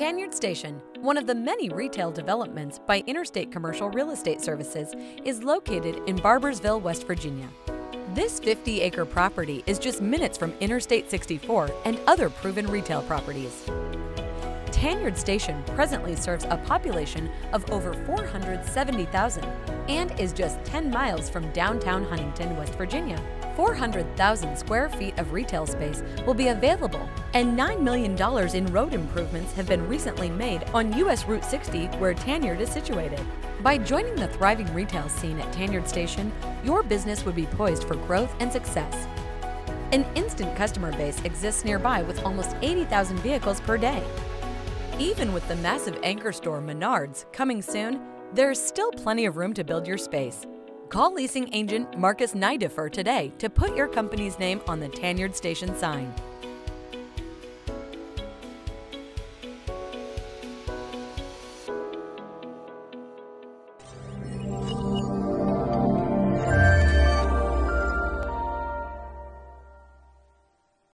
Tanyard Station, one of the many retail developments by Interstate Commercial Real Estate Services, is located in Barboursville, West Virginia. This 50 acre property is just minutes from Interstate 64 and other proven retail properties. Tanyard Station presently serves a population of over 470,000 and is just 10 miles from downtown Huntington, West Virginia. 400,000 square feet of retail space will be available, and $9 million in road improvements have been recently made on US Route 60 where Tanyard is situated. By joining the thriving retail scene at Tanyard Station, your business would be poised for growth and success. An instant customer base exists nearby with almost 80,000 vehicles per day. Even with the massive anchor store Menards coming soon, there's still plenty of room to build your space. Call leasing agent Marcus Neidefer today to put your company's name on the Tanyard Station sign.